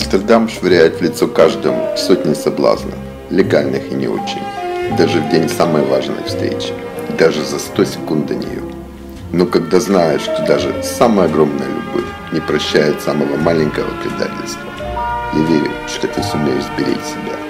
Амстердам швыряет в лицо каждому сотни соблазнов, легальных и не очень, даже в день самой важной встречи, даже за 100 секунд до нее. Но когда знаешь, что даже самая огромная любовь не прощает самого маленького предательства, я верю, что ты сумеешь сберечь себя.